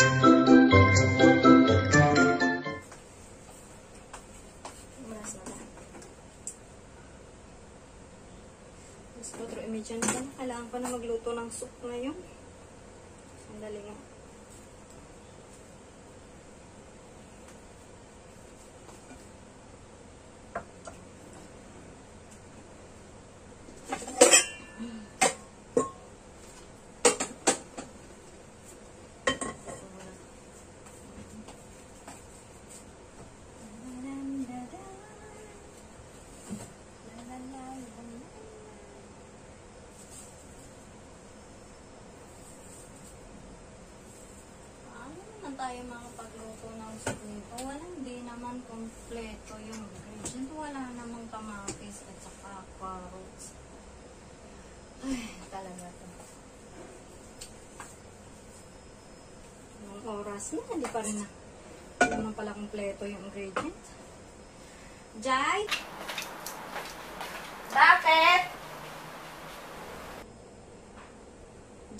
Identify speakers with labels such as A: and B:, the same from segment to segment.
A: Mas 4.30 na ba? Kailangan pa na magluto ng soup ngayon. Sandali nga. Paano naman tayo makapagluto ng soup nito? Wala, hindi naman kompleto yung ingredient. Wala namang kamatis at saka carrots. Ay, talaga to. Yung oras na, hindi pa rin na. Hindi naman pala kompleto yung ingredient. Jai?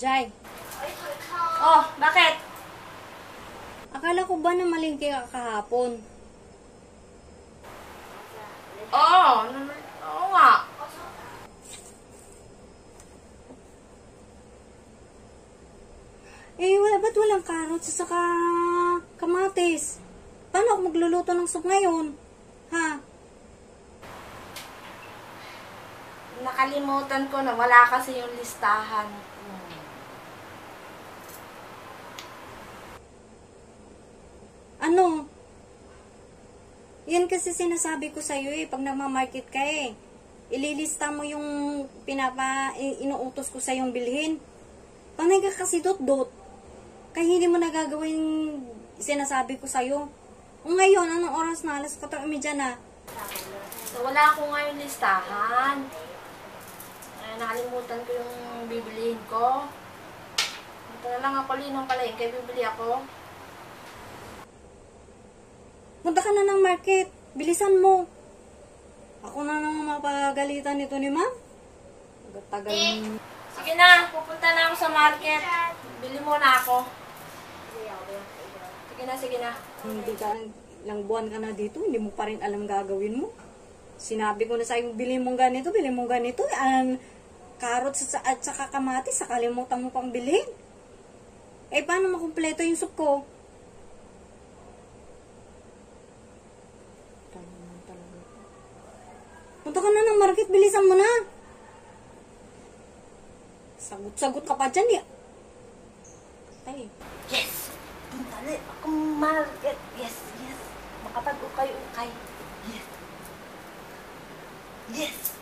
A: Jai,
B: Oh, bakit?
A: akala ko ba na malingki ka kahapon?
B: Oo, oh, oo nga.
A: Eh, wala, ba't walang carrots at saka kamatis? Paano ako magluluto ng soup ngayon? Ha?
B: Nakalimutan ko na wala kasi yung listahan.
A: Ano? Yan kasi sinasabi ko sa'yo eh, pag nagmamarket ka eh. Ililista mo yung pinapa, inuutos ko sa yung bilhin. Panay ka kasi dot-dot. Kaya hindi mo nagagawa yung sinasabi ko sa'yo. Ngayon, anong oras na? Alas 4.30 na.
B: So, wala ako ngayon listahan. Eh, nakalimutan ko yung bibilihin ko. Ito na lang ako, Linong Palengke, bibili ako.
A: Punta ka na ng market. Bilisan mo. Ako na nang mapagalitan nito ni ma'am. Tagal
B: Sige na, pupunta na ako sa market. Bili muna ako. Sige na, sige na.
A: Hindi ka, ilang buwan ka na dito, hindi mo pa rin alam gagawin mo. Sinabi ko na sa'yo, bili mong ganito, bili mong ganito. Ang carrots sa- at saka kamatis, sakalimutan mo pang bilhin. Eh, paano makumpleto yung soup ko? Talaga, talaga. Punta ka na ng market, bilisan mo na. Sagot-sagot ka pa dyan, eh. Ay,
B: Yes! Dali akong market. Yes, yes. Makapag-ukay-ukay. Yes. Yes!